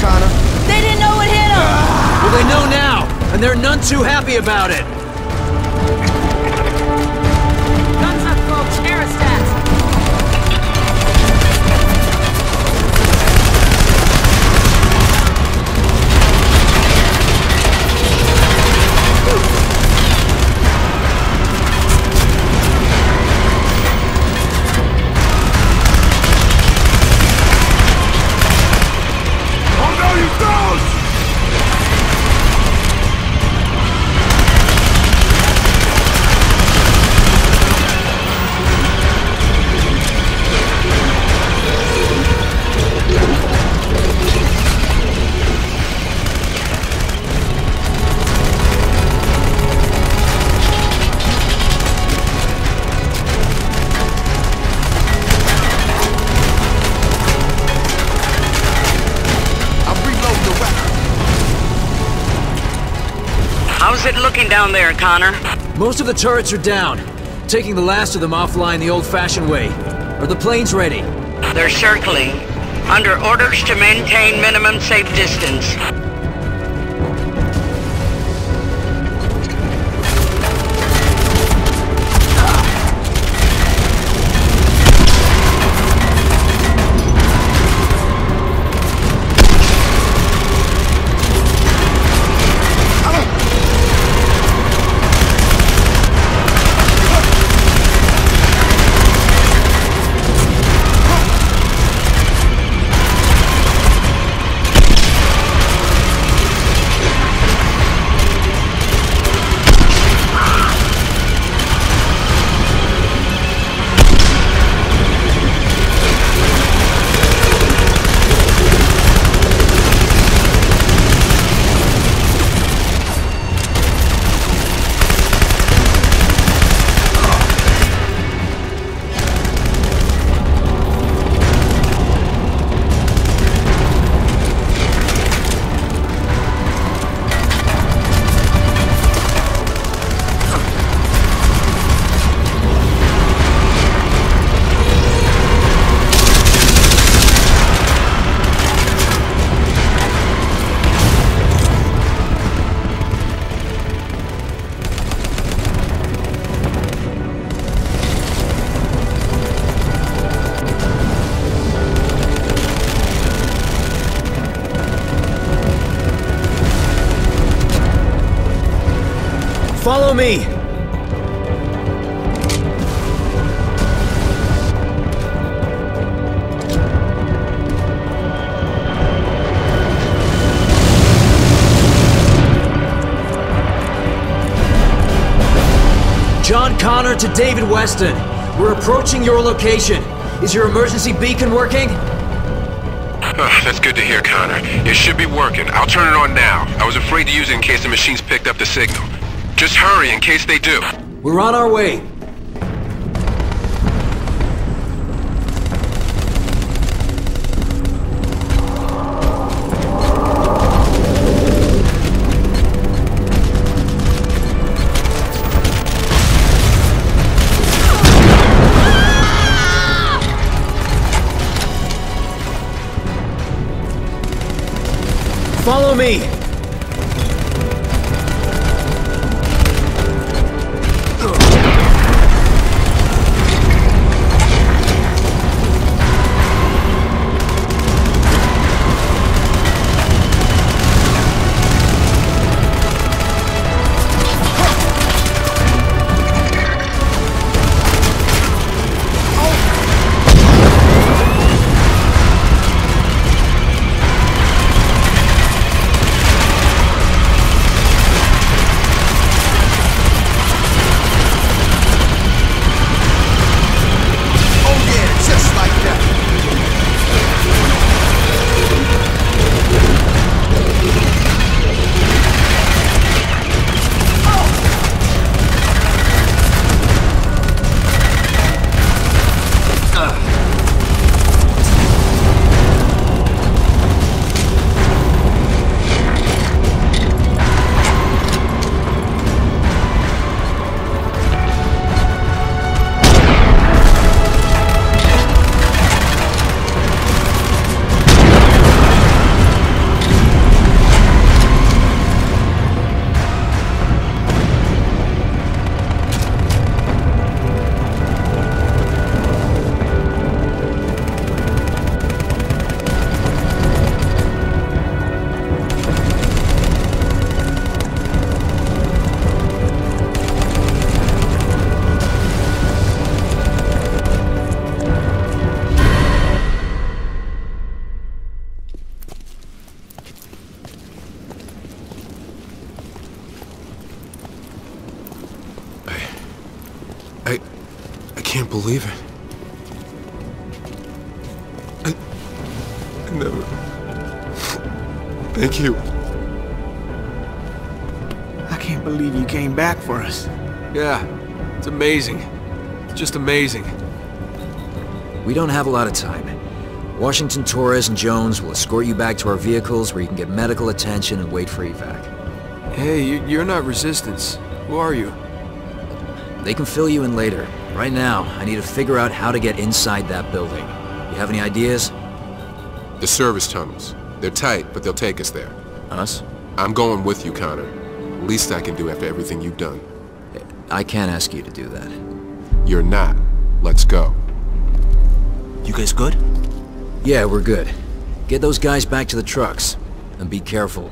Connor? They didn't know what hit them! Well, they know now, and they're none too happy about it. How's it looking down there, Connor? Most of the turrets are down. Taking the last of them offline the old-fashioned way. Are the planes ready? They're circling. Under orders to maintain minimum safe distance. Follow me! John Connor to David Weston. We're approaching your location. Is your emergency beacon working? That's good to hear, Connor. It should be working. I'll turn it on now. I was afraid to use it in case the machines picked up the signal. Just hurry in case they do. We're on our way. Follow me! can't believe it. I, I never... Thank you. I can't believe you came back for us. Yeah, it's amazing. It's just amazing. We don't have a lot of time. Washington, Torres, and Jones will escort you back to our vehicles where you can get medical attention and wait for evac. Hey, you're not Resistance. Who are you? They can fill you in later. Right now, I need to figure out how to get inside that building. You have any ideas? The service tunnels. They're tight, but they'll take us there. Us? I'm going with you, Connor. Least I can do after everything you've done. Eh, I can't ask you to do that. You're not. Let's go. You guys good? Yeah, we're good. Get those guys back to the trucks. And be careful.